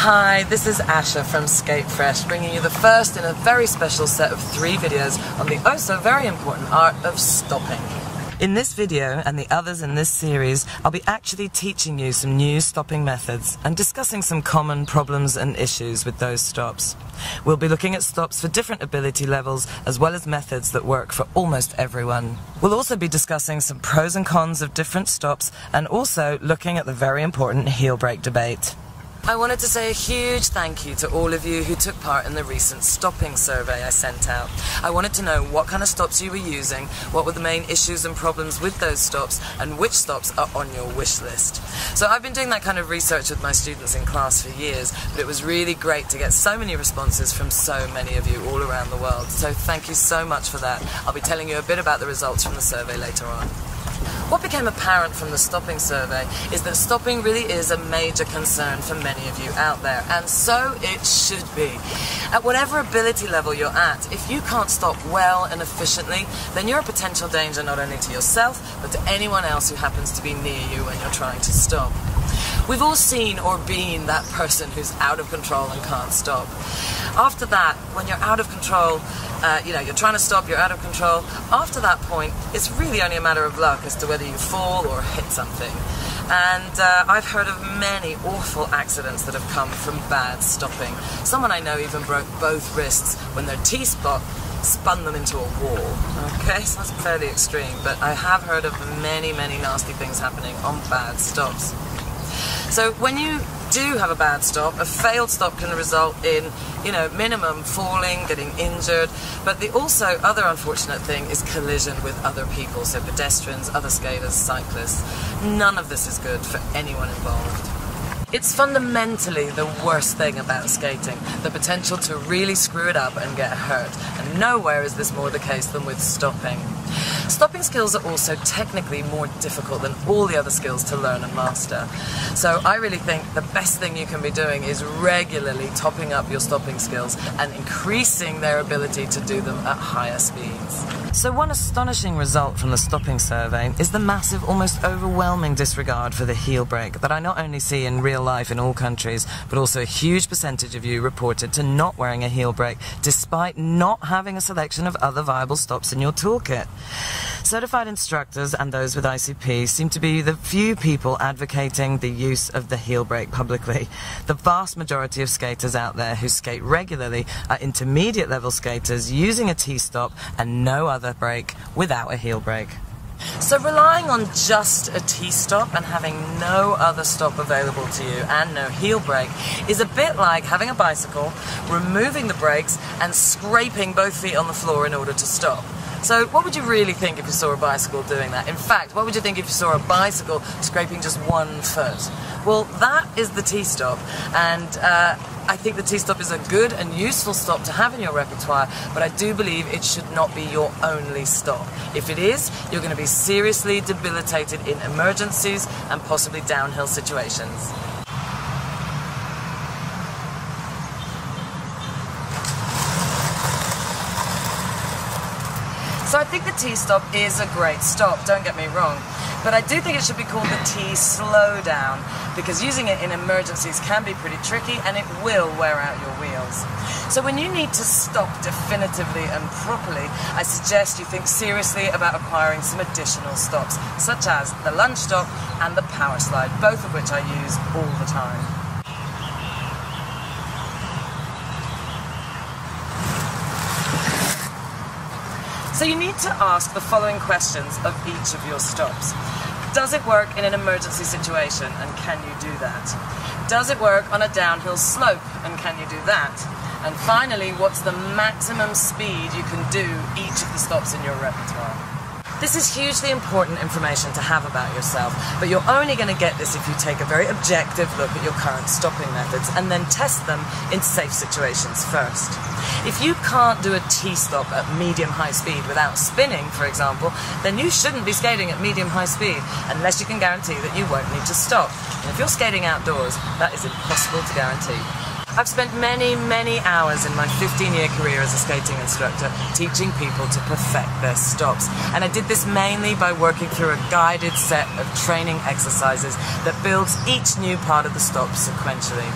Hi, this is Asha from Skate Fresh, bringing you the first in a very special set of three videos on the oh so very important art of stopping. In this video and the others in this series, I'll be actually teaching you some new stopping methods and discussing some common problems and issues with those stops. We'll be looking at stops for different ability levels as well as methods that work for almost everyone. We'll also be discussing some pros and cons of different stops and also looking at the very important heel brake debate. I wanted to say a huge thank you to all of you who took part in the recent stopping survey I sent out. I wanted to know what kind of stops you were using, what were the main issues and problems with those stops, and which stops are on your wish list. So I've been doing that kind of research with my students in class for years, but it was really great to get so many responses from so many of you all around the world. So thank you so much for that. I'll be telling you a bit about the results from the survey later on. What became apparent from the stopping survey is that stopping really is a major concern for many of you out there, and so it should be. At whatever ability level you're at, if you can't stop well and efficiently, then you're a potential danger not only to yourself, but to anyone else who happens to be near you when you're trying to stop. We've all seen or been that person who's out of control and can't stop. After that, when you're out of control, uh, you know, you're trying to stop, you're out of control. After that point, it's really only a matter of luck as to whether you fall or hit something. And uh, I've heard of many awful accidents that have come from bad stopping. Someone I know even broke both wrists when their T-stop spun them into a wall. Okay, so that's fairly extreme, but I have heard of many, many nasty things happening on bad stops. So when you do have a bad stop, a failed stop can result in, you know, minimum falling, getting injured, but the also other unfortunate thing is collision with other people, so pedestrians, other skaters, cyclists. None of this is good for anyone involved. It's fundamentally the worst thing about skating, the potential to really screw it up and get hurt, and nowhere is this more the case than with stopping. Stopping skills are also technically more difficult than all the other skills to learn and master. So I really think the best thing you can be doing is regularly topping up your stopping skills and increasing their ability to do them at higher speeds. So one astonishing result from the stopping survey is the massive, almost overwhelming disregard for the heel brake that I not only see in real life in all countries, but also a huge percentage of you reported to not wearing a heel brake, despite not having a selection of other viable stops in your toolkit. Certified instructors and those with ICP seem to be the few people advocating the use of the heel brake publicly. The vast majority of skaters out there who skate regularly are intermediate level skaters using a T-stop and no other brake without a heel brake. So relying on just a T-stop and having no other stop available to you and no heel brake is a bit like having a bicycle, removing the brakes and scraping both feet on the floor in order to stop. So what would you really think if you saw a bicycle doing that? In fact, what would you think if you saw a bicycle scraping just one foot? Well, that is the T-stop, and uh, I think the T-stop is a good and useful stop to have in your repertoire, but I do believe it should not be your only stop. If it is, you're going to be seriously debilitated in emergencies and possibly downhill situations. So I think the T-stop is a great stop, don't get me wrong. But I do think it should be called the T-slowdown, because using it in emergencies can be pretty tricky and it will wear out your wheels. So when you need to stop definitively and properly, I suggest you think seriously about acquiring some additional stops, such as the lunge stop and the power slide, both of which I use all the time. So you need to ask the following questions of each of your stops. Does it work in an emergency situation and can you do that? Does it work on a downhill slope and can you do that? And finally, what's the maximum speed you can do each of the stops in your repertoire? This is hugely important information to have about yourself, but you're only going to get this if you take a very objective look at your current stopping methods and then test them in safe situations first. If you can't do a T-stop at medium-high speed without spinning, for example, then you shouldn't be skating at medium-high speed unless you can guarantee that you won't need to stop. And if you're skating outdoors, that is impossible to guarantee. I've spent many, many hours in my 15 year career as a skating instructor teaching people to perfect their stops. And I did this mainly by working through a guided set of training exercises that builds each new part of the stop sequentially.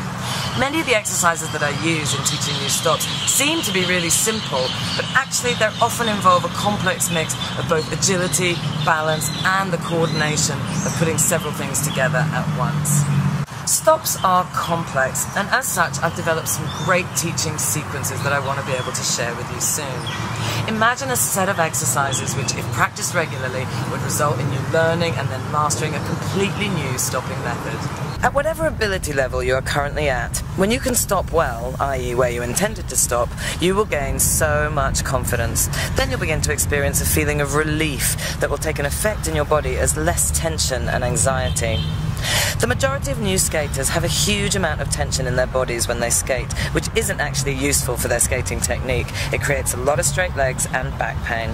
Many of the exercises that I use in teaching new stops seem to be really simple, but actually they often involve a complex mix of both agility, balance, and the coordination of putting several things together at once. Stops are complex, and as such, I've developed some great teaching sequences that I want to be able to share with you soon. Imagine a set of exercises which, if practiced regularly, would result in you learning and then mastering a completely new stopping method. At whatever ability level you are currently at, when you can stop well, i.e., where you intended to stop, you will gain so much confidence. Then you'll begin to experience a feeling of relief that will take an effect in your body as less tension and anxiety. The majority of new skaters have a huge amount of tension in their bodies when they skate, which isn't actually useful for their skating technique. It creates a lot of straight legs and back pain.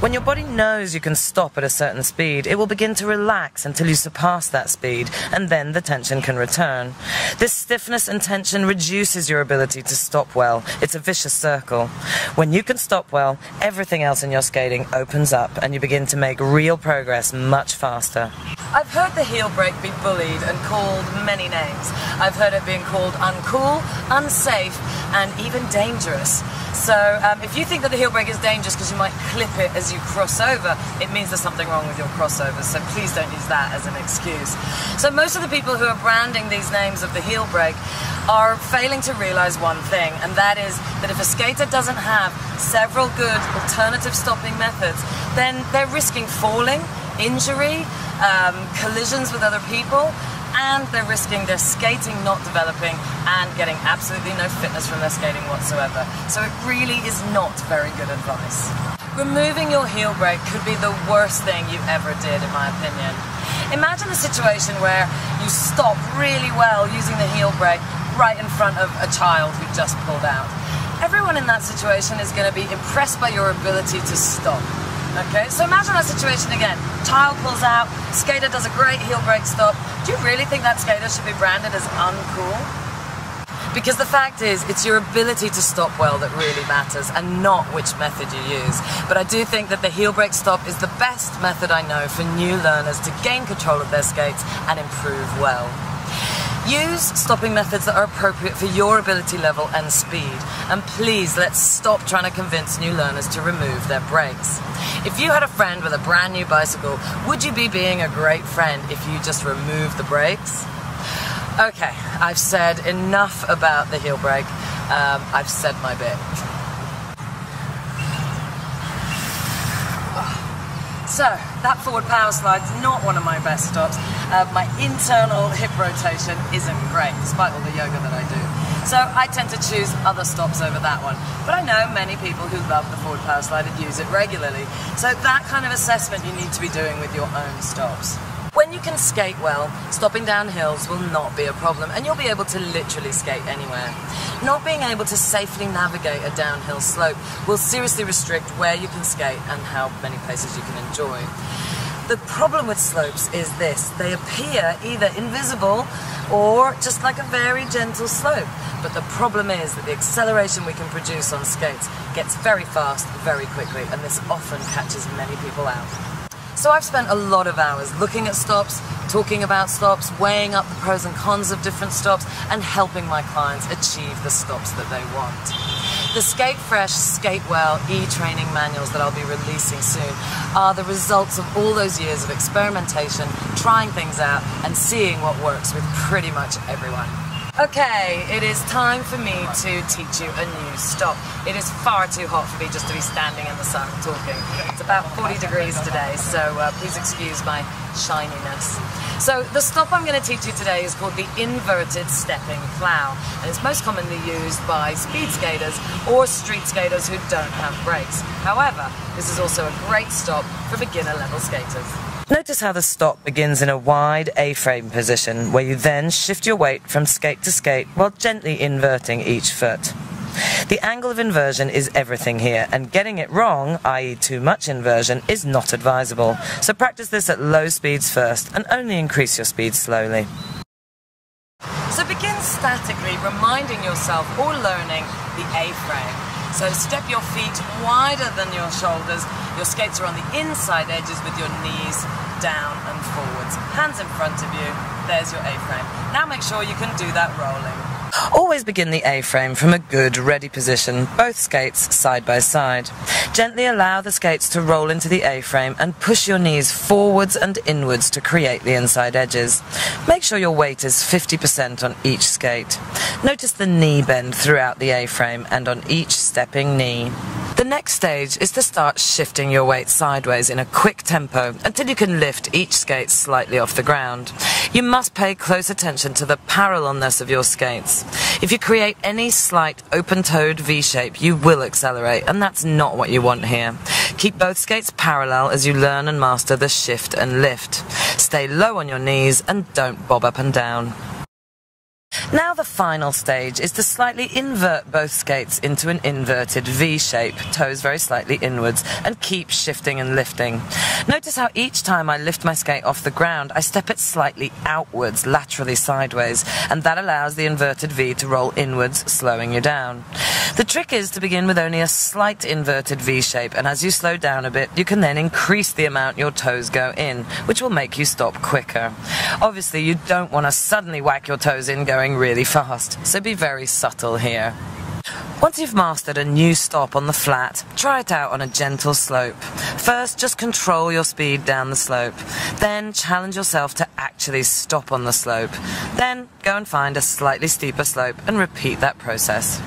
When your body knows you can stop at a certain speed, it will begin to relax until you surpass that speed, and then the tension can return. This stiffness and tension reduces your ability to stop well. It's a vicious circle. When you can stop well, everything else in your skating opens up, and you begin to make real progress much faster. I've heard the heel brake be bullied and called many names. I've heard it being called uncool, unsafe, and even dangerous. So um, if you think that the heel brake is dangerous because you might clip it as you cross over, it means there's something wrong with your crossovers. So please don't use that as an excuse. So most of the people who are branding these names of the heel break are failing to realize one thing, and that is that if a skater doesn't have several good alternative stopping methods, then they're risking falling, injury, um, collisions with other people, and they're risking their skating not developing and getting absolutely no fitness from their skating whatsoever. So it really is not very good advice. Removing your heel brake could be the worst thing you ever did, in my opinion. Imagine a situation where you stop really well using the heel brake right in front of a child who just pulled out. Everyone in that situation is going to be impressed by your ability to stop. Okay, so imagine that situation again. Child pulls out, skater does a great heel brake stop. Do you really think that skater should be branded as uncool? Because the fact is, it's your ability to stop well that really matters and not which method you use. But I do think that the heel brake stop is the best method I know for new learners to gain control of their skates and improve well. Use stopping methods that are appropriate for your ability level and speed. And please, let's stop trying to convince new learners to remove their brakes. If you had a friend with a brand new bicycle, would you be being a great friend if you just removed the brakes? Okay, I've said enough about the heel brake. Um, I've said my bit. So, that forward power slide is not one of my best stops. Uh, my internal hip rotation isn't great, despite all the yoga that I do. So I tend to choose other stops over that one. But I know many people who love the forward power slide and use it regularly. So that kind of assessment you need to be doing with your own stops. When you can skate well, stopping down hills will not be a problem and you'll be able to literally skate anywhere. Not being able to safely navigate a downhill slope will seriously restrict where you can skate and how many places you can enjoy. The problem with slopes is this they appear either invisible or just like a very gentle slope. But the problem is that the acceleration we can produce on skates gets very fast very quickly, and this often catches many people out. So I've spent a lot of hours looking at stops, talking about stops, weighing up the pros and cons of different stops, and helping my clients achieve the stops that they want. The Skate Fresh, Skate Well e-training manuals that I'll be releasing soon are the results of all those years of experimentation, trying things out, and seeing what works with pretty much everyone. Okay, it is time for me to teach you a new stop. It is far too hot for me just to be standing in the sun talking. It's about 40 degrees today, so uh, please excuse my shininess. So the stop I'm going to teach you today is called the inverted stepping plow, and it's most commonly used by speed skaters or street skaters who don't have brakes. However, this is also a great stop for beginner level skaters. Notice how the stop begins in a wide A-frame position where you then shift your weight from skate to skate while gently inverting each foot. The angle of inversion is everything here, and getting it wrong, i.e. too much inversion, is not advisable. So practice this at low speeds first, and only increase your speed slowly. So begin statically reminding yourself or learning the A-frame. So step your feet wider than your shoulders. Your skates are on the inside edges with your knees down and forwards. Hands in front of you, there's your A-frame. Now make sure you can do that rolling. Always begin the A-frame from a good, ready position, both skates side by side. Gently allow the skates to roll into the A-frame and push your knees forwards and inwards to create the inside edges. Make sure your weight is 50% on each skate. Notice the knee bend throughout the A-frame and on each stepping knee. The next stage is to start shifting your weight sideways in a quick tempo until you can lift each skate slightly off the ground. You must pay close attention to the parallelness of your skates. If you create any slight open-toed V shape, you will accelerate, and that's not what you want here. Keep both skates parallel as you learn and master the shift and lift. Stay low on your knees and don't bob up and down. Now the final stage is to slightly invert both skates into an inverted V shape, toes very slightly inwards, and keep shifting and lifting. Notice how each time I lift my skate off the ground, I step it slightly outwards, laterally sideways, and that allows the inverted V to roll inwards, slowing you down. The trick is to begin with only a slight inverted V shape, and as you slow down a bit, you can then increase the amount your toes go in, which will make you stop quicker. Obviously, you don't want to suddenly whack your toes in really fast, so be very subtle here. Once you've mastered a new stop on the flat, try it out on a gentle slope. First, just control your speed down the slope. Then, challenge yourself to actually stop on the slope. Then, go and find a slightly steeper slope and repeat that process.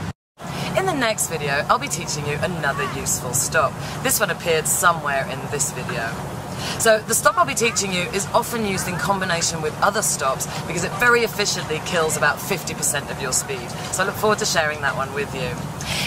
In the next video, I'll be teaching you another useful stop. This one appeared somewhere in this video. So the stop I'll be teaching you is often used in combination with other stops because it very efficiently kills about 50% of your speed. So I look forward to sharing that one with you.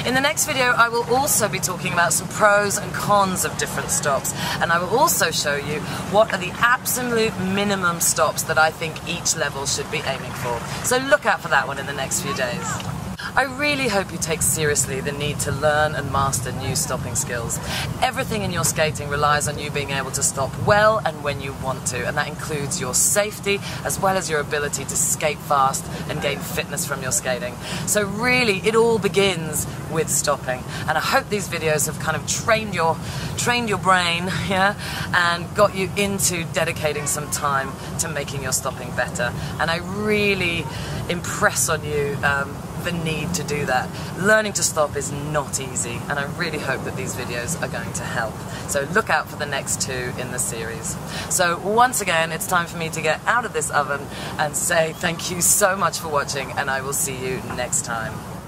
In the next video I will also be talking about some pros and cons of different stops and I will also show you what are the absolute minimum stops that I think each level should be aiming for. So look out for that one in the next few days. I really hope you take seriously the need to learn and master new stopping skills. Everything in your skating relies on you being able to stop well and when you want to, and that includes your safety as well as your ability to skate fast and gain fitness from your skating. So really, it all begins with stopping. And I hope these videos have kind of trained your trained your brain, yeah, and got you into dedicating some time to making your stopping better. And I really impress on you um, the need to do that. Learning to stop is not easy, and I really hope that these videos are going to help. So look out for the next two in the series. So once again, it's time for me to get out of this oven and say thank you so much for watching, and I will see you next time.